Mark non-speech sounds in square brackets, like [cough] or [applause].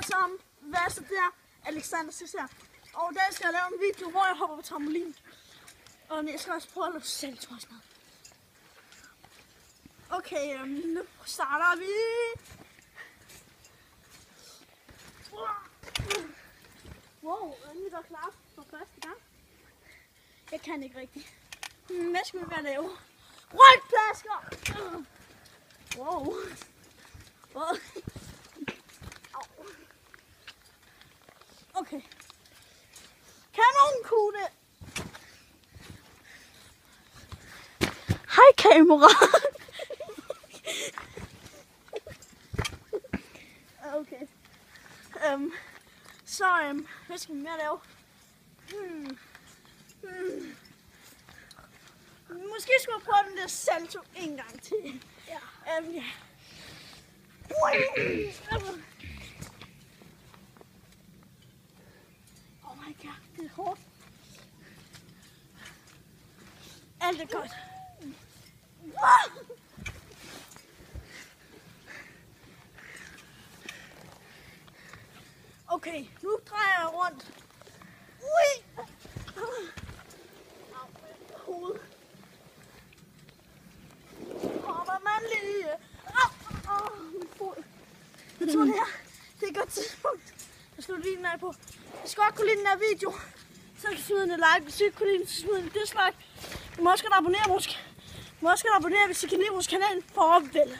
alle sammen. Hvad er så der? Alexander sidder her. Og der skal jeg lave en video, hvor jeg hopper på trampolin. Og jeg skal også prøve at lave selv, tror jeg. Okay, øhm, nu starter vi. Wow, endelig der klar for første gang. Jeg kan ikke rigtigt. Hmm, hvad skal vi være lave? Rygplasker! Wow. Wow. Okay. Kanonkugle! Hej kamera! [laughs] okay. Um, så, um, hvad skal vi mere lave? Hmm. Hmm. Måske skulle jeg prøve den der salto en gang til. Ja. Um, ja. Ja, det er hårdt. Alt er godt. Okay, nu drejer jeg rundt. Ui! Au, hovedet. Hopper man lige. Au, au, min fod. Sådan her. Det er et godt tidspunkt. Jeg slutter lige den af på. Hvis I godt kunne lide den her video, så kan I smide en like. Hvis du ikke kunne lide den, så smid en dislike. Du må også gerne abonnere, måske. Du må også gerne abonnere, hvis I kan lide vores kanal for at opvælge.